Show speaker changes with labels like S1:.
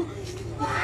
S1: Oh,